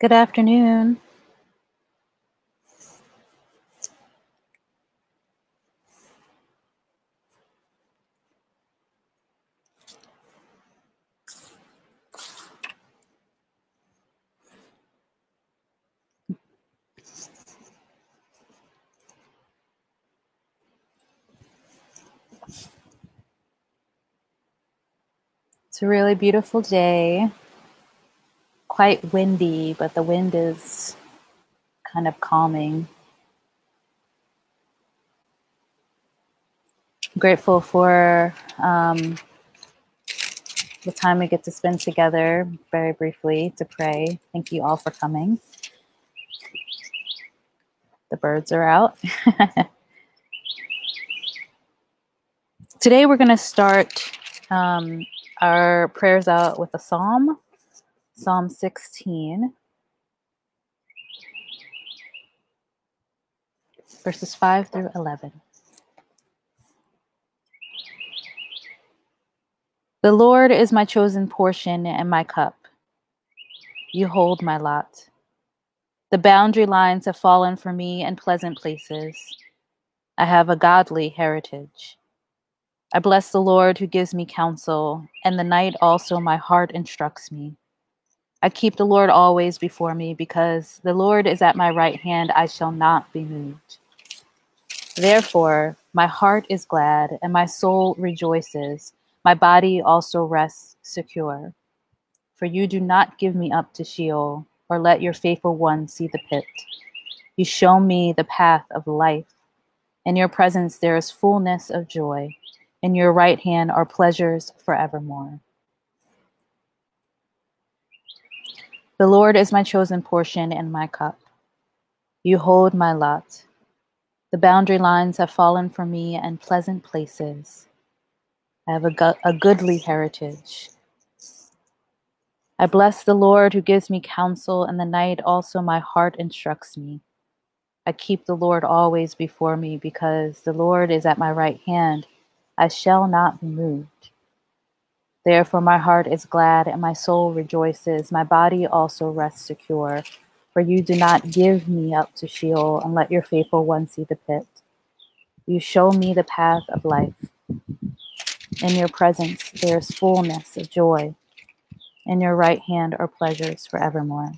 Good afternoon. It's a really beautiful day. Quite windy, but the wind is kind of calming. I'm grateful for um, the time we get to spend together very briefly to pray. Thank you all for coming. The birds are out. Today we're going to start um, our prayers out with a psalm, Psalm 16, verses 5 through 11. The Lord is my chosen portion and my cup. You hold my lot. The boundary lines have fallen for me in pleasant places. I have a godly heritage. I bless the Lord who gives me counsel, and the night also my heart instructs me. I keep the Lord always before me, because the Lord is at my right hand, I shall not be moved. Therefore, my heart is glad, and my soul rejoices. My body also rests secure. For you do not give me up to Sheol, or let your faithful one see the pit. You show me the path of life. In your presence there is fullness of joy. In your right hand are pleasures forevermore. The Lord is my chosen portion and my cup. You hold my lot. The boundary lines have fallen for me and pleasant places. I have a, go- a goodly heritage. I bless the Lord who gives me counsel, and the night also my heart instructs me. I keep the Lord always before me because the Lord is at my right hand. I shall not be moved. Therefore, my heart is glad and my soul rejoices. My body also rests secure. For you do not give me up to Sheol and let your faithful one see the pit. You show me the path of life. In your presence there is fullness of joy. In your right hand are pleasures forevermore.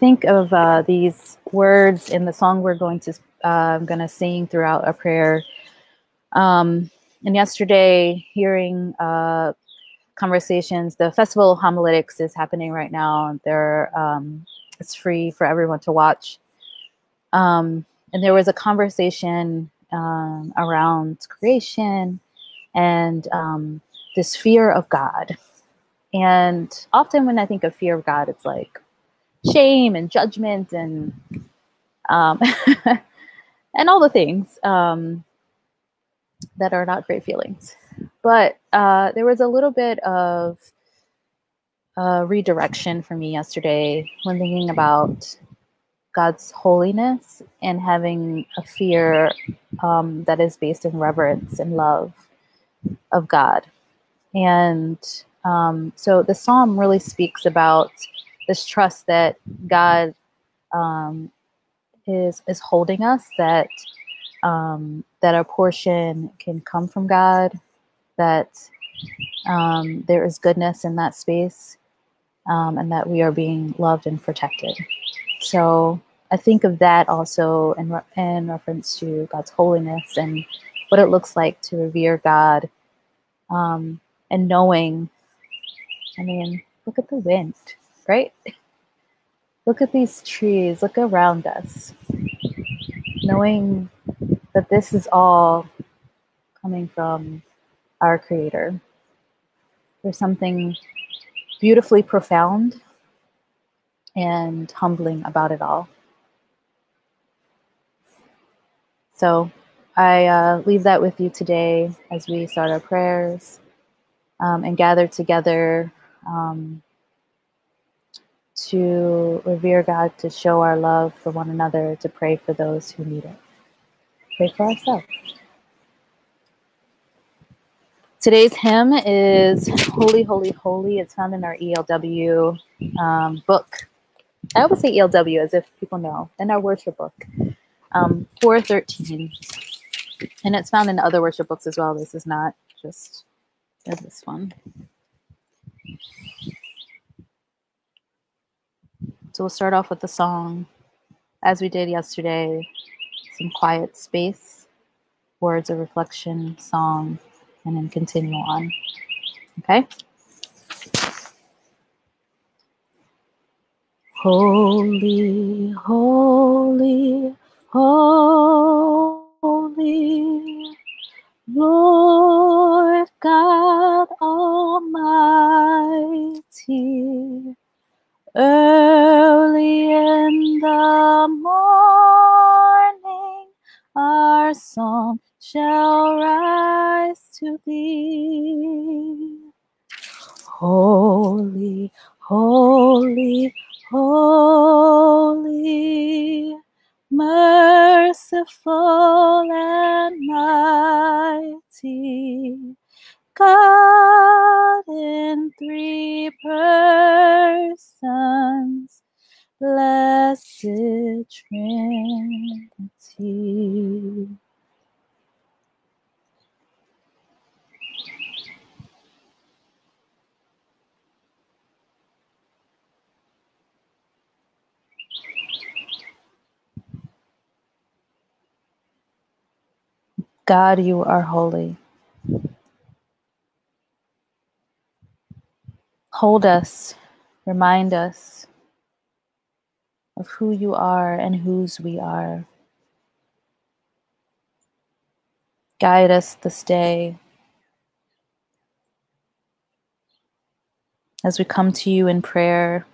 Think of uh, these words in the song we're going to uh, going to sing throughout our prayer. Um, and yesterday, hearing uh, conversations, the festival of homiletics is happening right now. There, um, it's free for everyone to watch. Um, and there was a conversation um, around creation and um, this fear of God. And often, when I think of fear of God, it's like shame and judgment and um, and all the things um, that are not great feelings. But uh, there was a little bit of uh, redirection for me yesterday when thinking about God's holiness and having a fear um, that is based in reverence and love of God. And um, so the psalm really speaks about this trust that God um, is is holding us, that um, that our portion can come from God, that um, there is goodness in that space, um, and that we are being loved and protected. So I think of that also in, re- in reference to God's holiness and what it looks like to revere God, um, and knowing. I mean, look at the wind right? Look at these trees, look around us, knowing that this is all coming from our Creator. There's something beautifully profound and humbling about it all. So I uh, leave that with you today as we start our prayers um, and gather together um, to revere God, to show our love for one another, to pray for those who need it. Pray for ourselves. Today's hymn is Holy, Holy, Holy. It's found in our ELW um, book. I always say ELW as if people know, in our worship book, um, 413. And it's found in other worship books as well. This is not just this one. So we'll start off with the song, as we did yesterday, some quiet space, words of reflection, song, and then continue on. Okay? Holy, holy, merciful and mighty, God in three persons, blessed Trinity. God, you are holy. Hold us, remind us of who you are and whose we are. Guide us this day as we come to you in prayer,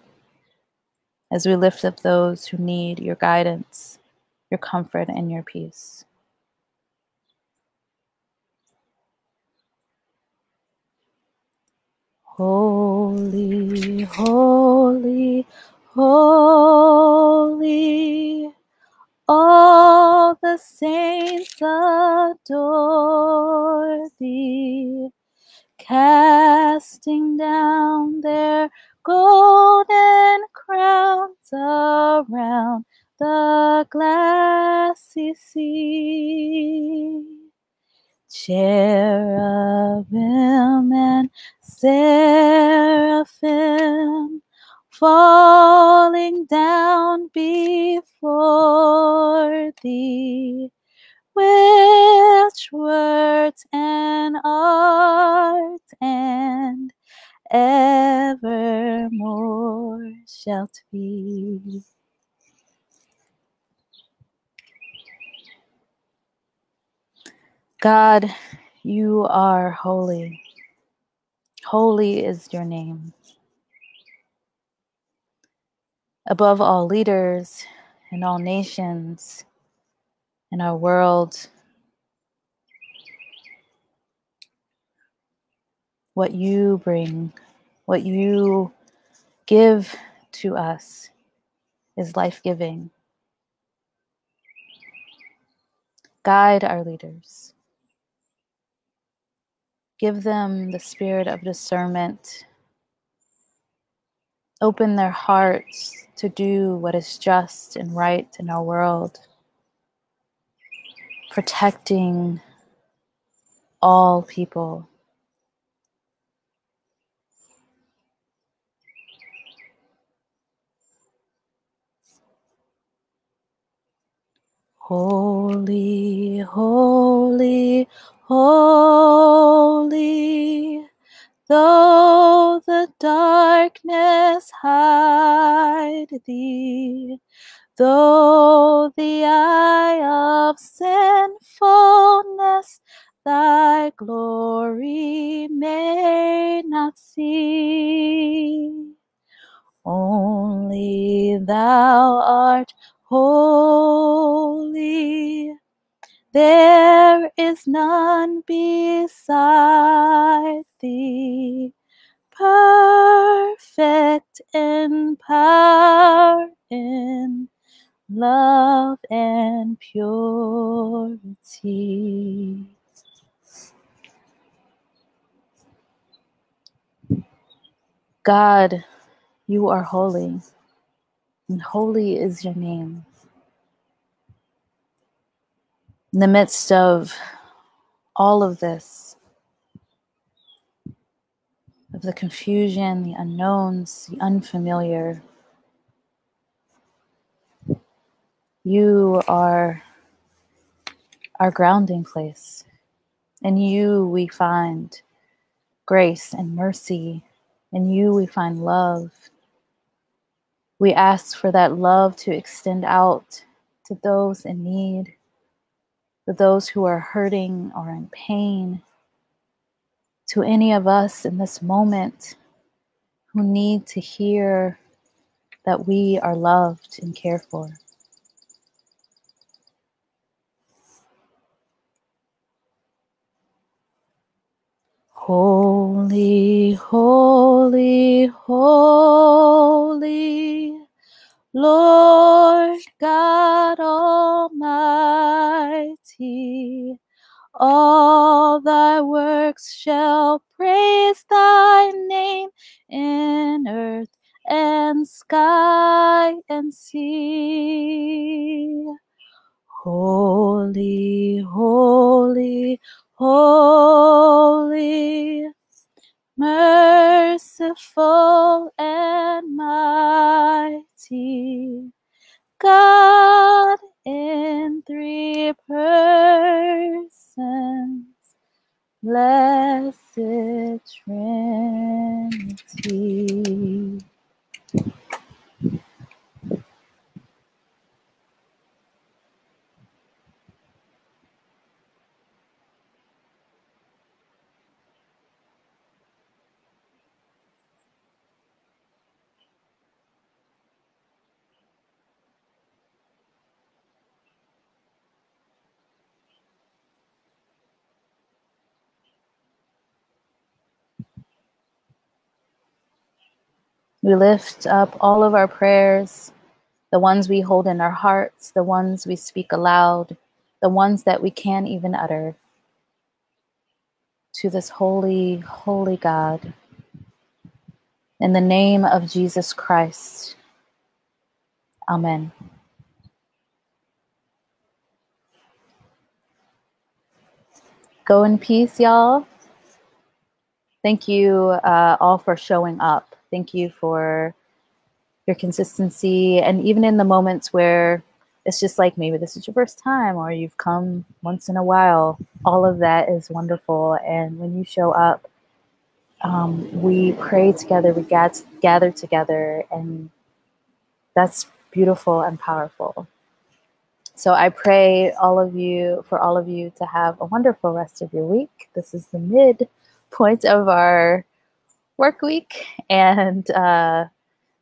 as we lift up those who need your guidance, your comfort, and your peace. Holy, holy, holy, all the saints adore thee, casting down their golden crowns around the glassy sea. Cherubim and seraphim falling down before thee, which words and art and evermore shalt be. God, you are holy. Holy is your name. Above all leaders and all nations in our world, what you bring, what you give to us is life giving. Guide our leaders. Give them the spirit of discernment. Open their hearts to do what is just and right in our world, protecting all people. Holy, holy, holy, though the darkness hide thee, though the eye of sinfulness thy glory may not see. Only thou art holy. There is none beside thee, perfect in power, in love and purity. God, you are holy, and holy is your name. In the midst of all of this, of the confusion, the unknowns, the unfamiliar, you are our grounding place. In you, we find grace and mercy. In you, we find love. We ask for that love to extend out to those in need to those who are hurting or in pain, to any of us in this moment who need to hear that we are loved and cared for. Holy, holy, holy Lord God All thy works shall praise thy name in earth and sky and sea. Holy, holy, holy merciful and mighty, God three persons, blessed Trinity. We lift up all of our prayers, the ones we hold in our hearts, the ones we speak aloud, the ones that we can't even utter, to this holy, holy God. In the name of Jesus Christ. Amen. Go in peace, y'all. Thank you uh, all for showing up. Thank you for your consistency. And even in the moments where it's just like maybe this is your first time or you've come once in a while, all of that is wonderful. And when you show up, um, we pray together, we gather, gather together, and that's beautiful and powerful. So I pray all of you, for all of you, to have a wonderful rest of your week. This is the mid point of our work week. And uh,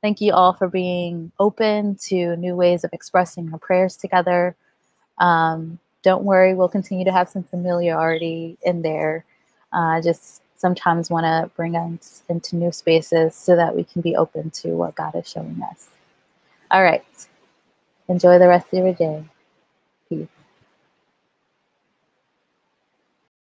thank you all for being open to new ways of expressing our prayers together. Um, don't worry, we'll continue to have some familiarity in there. Uh, just sometimes want to bring us into new spaces so that we can be open to what God is showing us. All right. Enjoy the rest of your day.